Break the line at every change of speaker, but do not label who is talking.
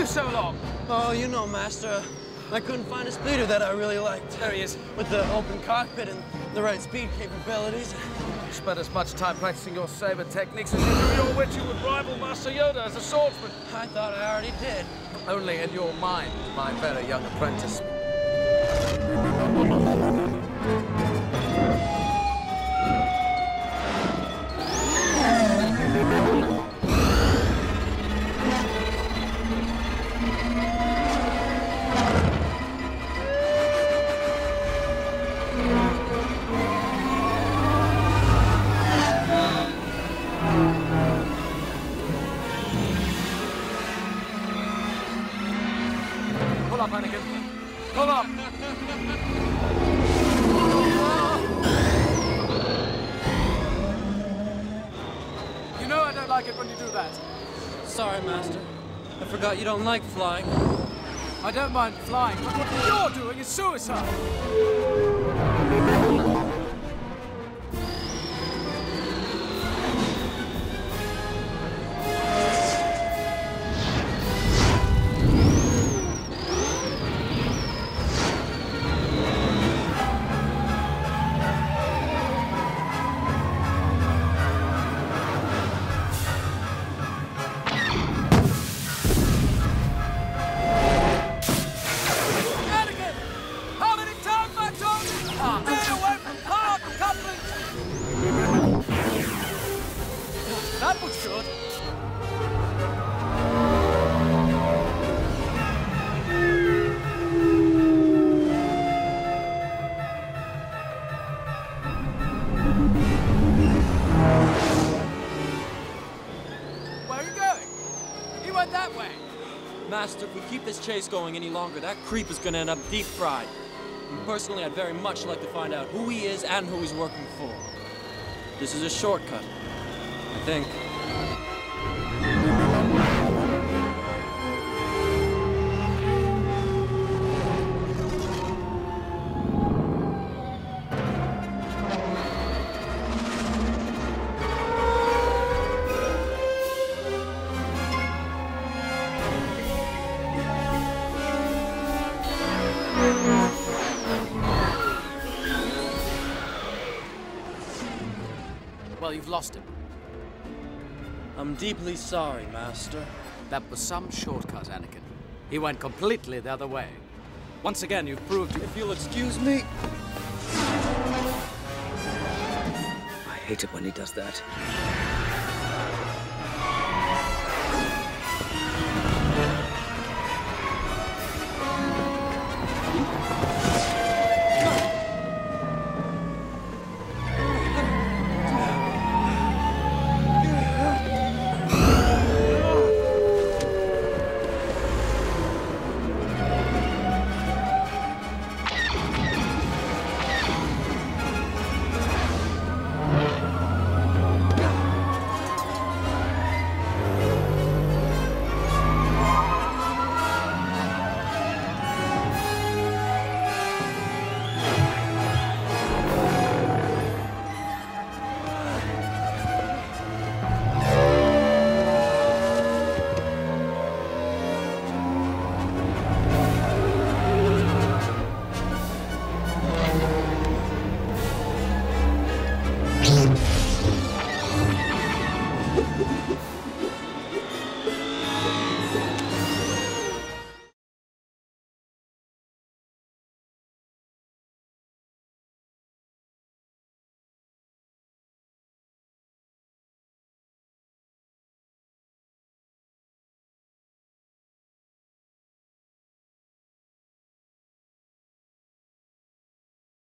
Us so long?
Oh, you know, Master. I couldn't find a speeder that I really liked.
There he is.
With the open cockpit and the right speed capabilities.
You spent as much time practicing your saber techniques as you do your wit you would rival Master Yoda as a swordsman.
I thought I already did.
Only in your mind, my very young apprentice. Pull up, Anakin. Pull up. You know I don't like it when you do that.
Sorry, Master. I forgot you don't like flying.
I don't mind flying, but what you're doing is suicide. That was. Where are you going? He went that way.
Master, if we keep this chase going any longer, that creep is gonna end up deep fried. And personally, I'd very much like to find out who he is and who he's working for. This is a shortcut. I think.
Well, you've lost him.
I'm deeply sorry, Master.
That was some shortcut, Anakin. He went completely the other way. Once again, you've proved you...
If you'll excuse me.
I hate it when he does that.